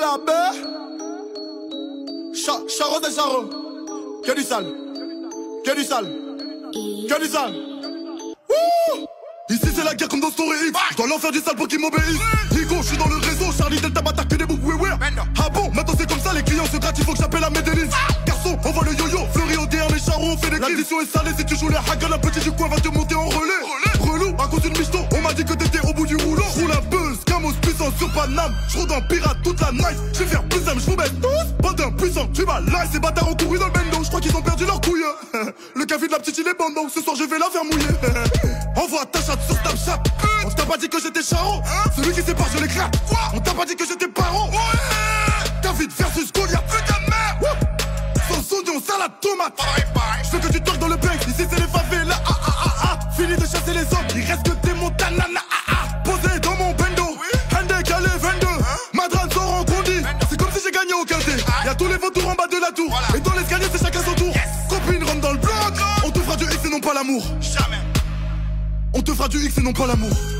la baie. Charo et charo. Que du sale. Que du sale. Que du sale. Ici c'est la guerre comme dans Story X. Leur faire du sale pour qu'ils m'obéissent. Nico, je suis dans le réseau, Charlie Delta m'attaque que des boucs, ouais ouais Ah bon, maintenant c'est comme ça, les clients se grattent, il faut que j'appelle la Médélis Garçon, on voit le yo-yo, Fleury au DR, les charros, on fait des L'addition est salée, si tu joues les haggles, un petit du coin va te monter en sur Paname. Je dans pirate toute la night, je vais faire plus je vous mets tous. Pas d'un puissant, tu vas là, ces bâtards ont couru dans le bendo. Je crois qu'ils ont perdu leur couille. Le café de la petite il est bandant, ce soir je vais la faire mouiller. Envoie ta chatte sur Snapchat. On t'a pas dit que j'étais charo. Celui qui sépare je l'éclate. On t'a pas dit que j'étais parent. David versus Goliath. Putain de merde. Sans oignon, salade, tomate. Je veux que tu torques dans le bec de la tour. Et dans l'escalier c'est chacun son tour. Copine rentre dans le bloc. On te fera du X et non pas l'amour. Jamais. On te fera du X et non pas l'amour